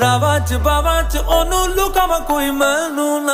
ਰਾਵਾਂ ਚ ਬਾਵਾਂ ਚ ਉਹਨੂੰ ਲੁਕਾਵਾਂ ਕੋਈ ਮੈਨੂੰ ਨਾ।